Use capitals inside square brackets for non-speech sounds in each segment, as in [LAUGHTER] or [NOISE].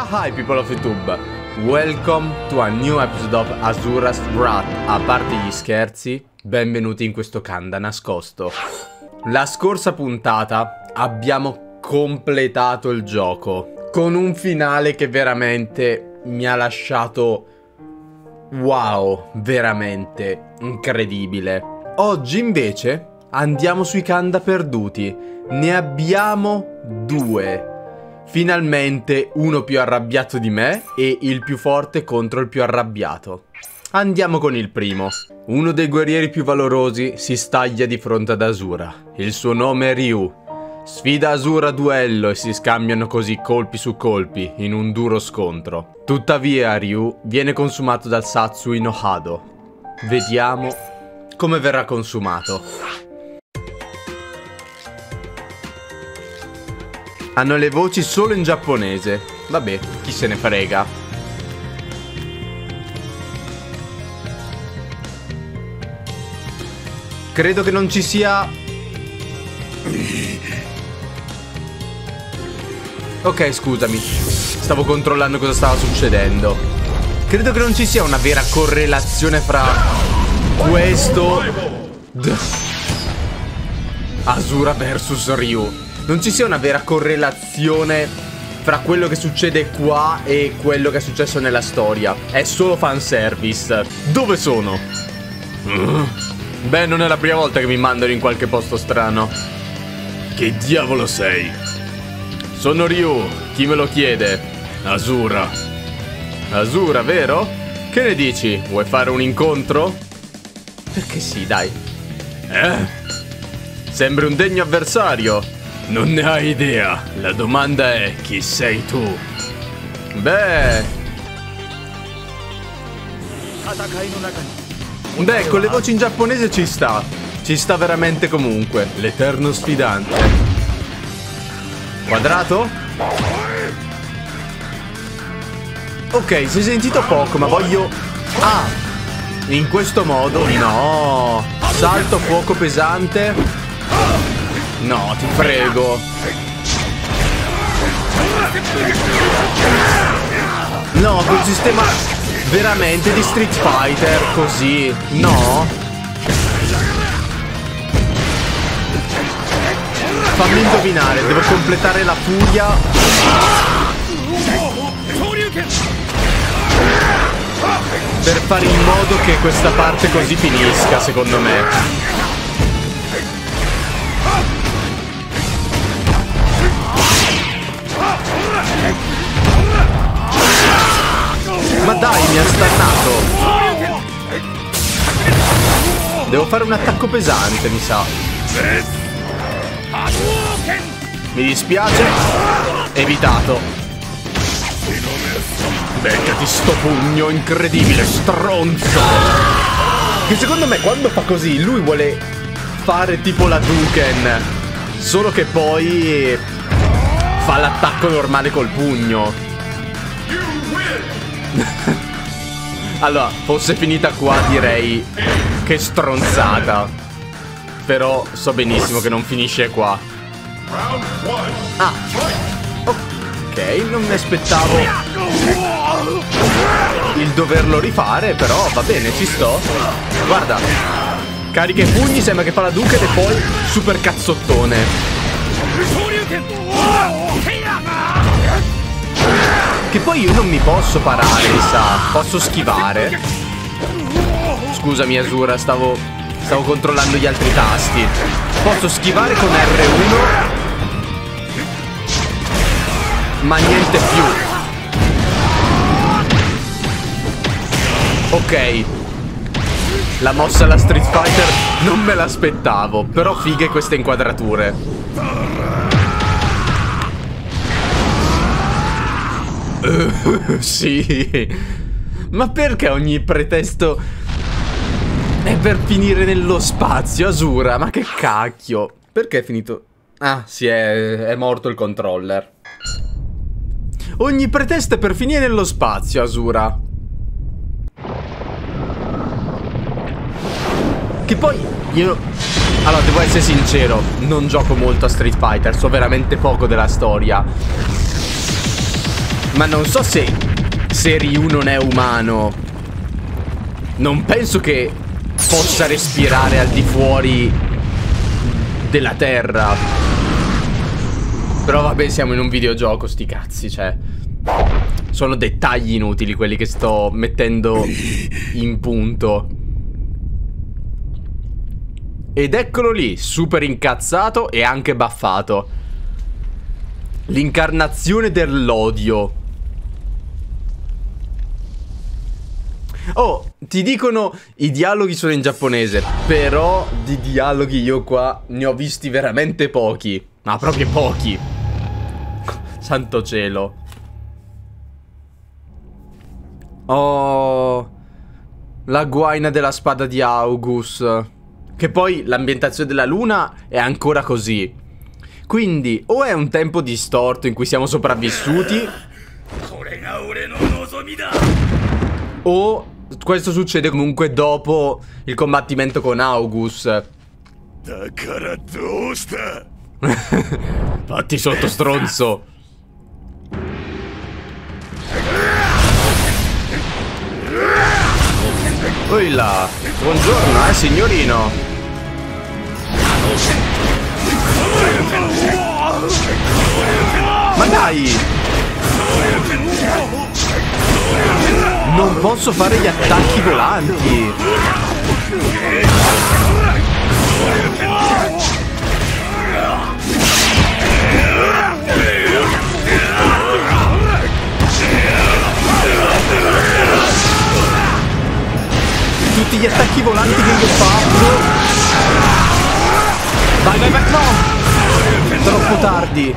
Hi people of YouTube, welcome to a new episode of Azura's Wrath. A parte gli scherzi, benvenuti in questo Kanda nascosto. La scorsa puntata abbiamo completato il gioco con un finale che veramente mi ha lasciato wow, veramente incredibile. Oggi invece andiamo sui Kanda perduti. Ne abbiamo due. Finalmente uno più arrabbiato di me e il più forte contro il più arrabbiato. Andiamo con il primo. Uno dei guerrieri più valorosi si staglia di fronte ad Asura. Il suo nome è Ryu. Sfida Asura a duello e si scambiano così colpi su colpi in un duro scontro. Tuttavia Ryu viene consumato dal Satsui no Hado. Vediamo come verrà consumato. Hanno le voci solo in giapponese. Vabbè, chi se ne frega. Credo che non ci sia... Ok, scusami. Stavo controllando cosa stava succedendo. Credo che non ci sia una vera correlazione fra questo... Asura vs Ryu non ci sia una vera correlazione fra quello che succede qua e quello che è successo nella storia. È solo fanservice. Dove sono? Beh, non è la prima volta che mi mandano in qualche posto strano. Che diavolo sei? Sono Ryu. Chi me lo chiede? Asura. Asura, vero? Che ne dici? Vuoi fare un incontro? Perché sì, dai. Eh? Sembri un degno avversario. Non ne hai idea. La domanda è chi sei tu? Beh... Beh, con le voci in giapponese ci sta. Ci sta veramente comunque. L'eterno sfidante. Quadrato? Ok, si è sentito poco, ma voglio... Ah! In questo modo? No! Salto fuoco pesante. No, ti prego. No, quel sistema veramente di Street Fighter così. No. Fammi indovinare, devo completare la furia. Per fare in modo che questa parte così finisca, secondo me. Ma dai, mi ha stannato. Devo fare un attacco pesante, mi sa. Mi dispiace. Evitato. Beccati sto pugno incredibile, stronzo. Che secondo me quando fa così, lui vuole fare tipo la Duken. Solo che poi fa l'attacco normale col pugno. [LAUGHS] allora, fosse finita qua direi che stronzata. Però so benissimo che non finisce qua. Ah. Ok, non mi aspettavo il doverlo rifare, però va bene, ci sto. Guarda. Carica i pugni, sembra che fa la Duke e poi super cazzottone. Poi io non mi posso parare, mi sa. Posso schivare. Scusami, Asura, stavo... Stavo controllando gli altri tasti. Posso schivare con R1. Ma niente più. Ok. La mossa alla Street Fighter non me l'aspettavo. Però fighe queste inquadrature. [LAUGHS] Sì. Ma perché ogni pretesto è per finire nello spazio, Asura? Ma che cacchio? Perché è finito? Ah, sì, è, è morto il controller. Ogni pretesto è per finire nello spazio, Asura. Che poi io... Allora, devo essere sincero, non gioco molto a Street Fighter, so veramente poco della storia. Ma non so se... Se Ryu non è umano. Non penso che possa respirare al di fuori della terra. Però vabbè, siamo in un videogioco, sti cazzi, cioè... Sono dettagli inutili quelli che sto mettendo in punto. Ed eccolo lì, super incazzato e anche baffato. L'incarnazione dell'odio. Oh, ti dicono i dialoghi sono in giapponese, però di dialoghi io qua ne ho visti veramente pochi. Ma proprio pochi. [LAUGHS] Santo cielo. Oh, la guaina della spada di August. Che poi l'ambientazione della luna è ancora così. Quindi o è un tempo distorto in cui siamo sopravvissuti [LAUGHS] o questo succede comunque dopo il combattimento con August. [LAUGHS] Fatti sotto stronzo. Oi là, buongiorno eh signorino Ma dai Non posso fare gli attacchi volanti tutti gli attacchi volanti che ho fatto. Vai, vai, vai, no! Troppo tardi.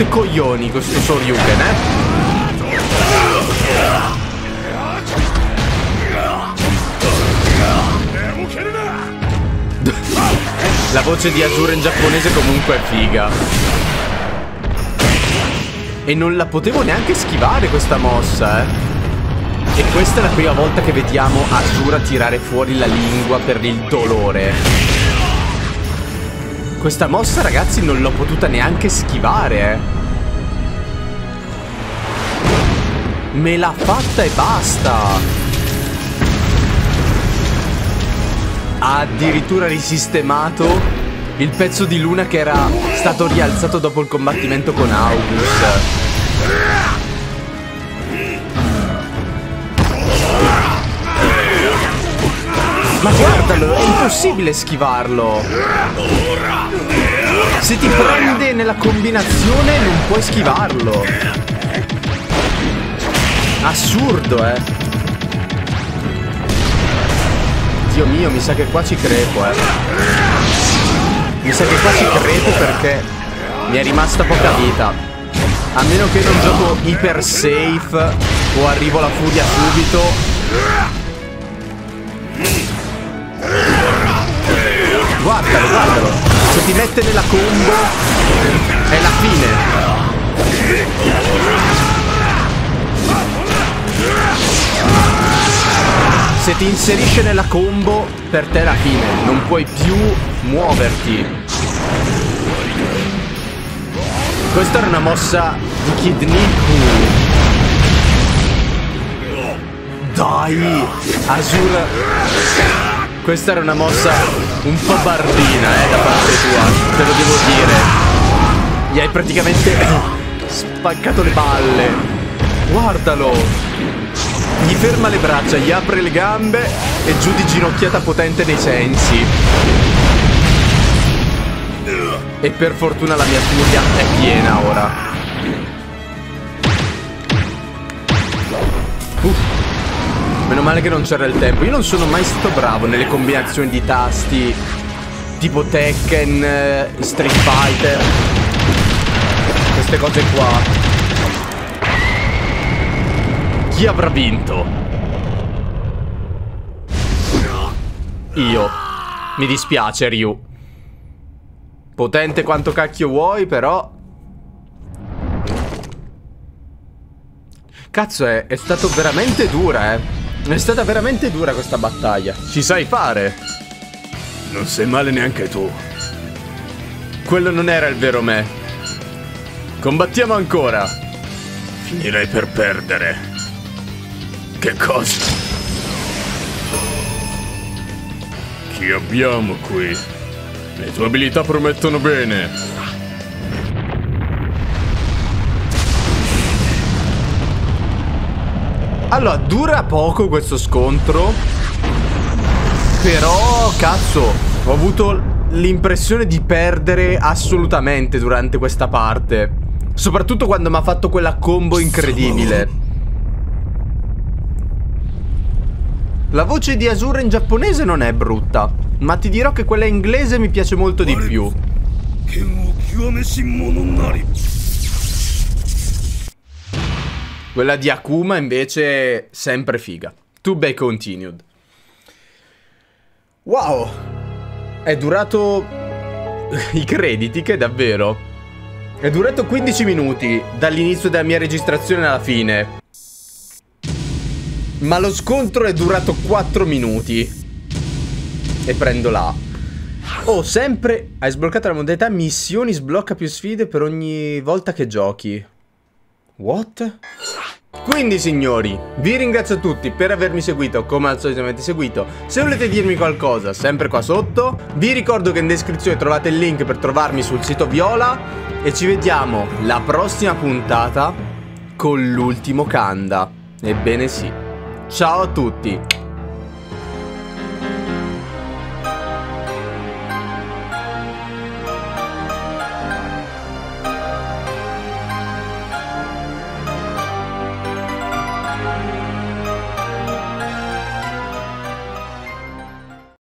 Hai rotto i coglioni questo Soryuken, eh? [LAUGHS] La voce di Azure in giapponese comunque è figa. E non la potevo neanche schivare questa mossa, eh. E questa è la prima volta che vediamo Asura tirare fuori la lingua per il dolore. Questa mossa, ragazzi, non l'ho potuta neanche schivare, eh. Me l'ha fatta e basta. Ha addirittura risistemato il pezzo di luna che era stato rialzato dopo il combattimento con August. Ma guardalo, è impossibile schivarlo. Se ti prende nella combinazione non puoi schivarlo. Assurdo, eh. Dio mio, mi sa che qua ci crepo, eh. Mi sa che qua ci crepo perché mi è rimasta poca vita. A meno che non gioco iper safe o arrivo la furia subito. Guardalo, guardalo. Se ti mette nella combo è la fine. Se ti inserisce nella combo, per te è la fine. Non puoi più muoverti. Questa era una mossa di Kid Niku. Dai! Azur... Questa era una mossa un po' bardina, eh, da parte tua. Te lo devo dire. Gli hai praticamente [COUGHS] spaccato le balle. Guardalo! Gli ferma le braccia, gli apre le gambe e giù di ginocchiata potente nei sensi. E per fortuna la mia furia è piena ora. Meno male che non c'era il tempo. Io non sono mai stato bravo nelle combinazioni di tasti tipo Tekken, eh, Street Fighter. Queste cose qua. Chi avrà vinto? Io. Mi dispiace, Ryu. Potente quanto cacchio vuoi, però... Cazzo, è, è stato veramente dura, eh. È stata veramente dura questa battaglia. Ci sai fare. Non sei male neanche tu. quello non era il vero me. Combattiamo ancora. Finirei per perdere. Che cosa? Chi abbiamo qui? Le tue abilità promettono bene. Allora, dura poco questo scontro. Però, cazzo, ho avuto l'impressione di perdere assolutamente durante questa parte. Soprattutto quando mi ha fatto quella combo incredibile. La voce di Azura in giapponese non è brutta, ma ti dirò che quella inglese mi piace molto di più. Quella di Akuma invece sempre figa. To be continued. Wow! È durato... I crediti che davvero? È durato 15 minuti dall'inizio della mia registrazione alla fine. Ma lo scontro è durato 4 minuti. E prendo la Oh, sempre... Hai sbloccato la modalità missioni sblocca più sfide per ogni volta che giochi. What? Quindi signori, vi ringrazio tutti per avermi seguito come al solito avete seguito. Se volete dirmi qualcosa, sempre qua sotto. Vi ricordo che in descrizione trovate il link per trovarmi sul sito Viola. E ci vediamo la prossima puntata con l'ultimo Kanda. Ebbene sì. Ciao a tutti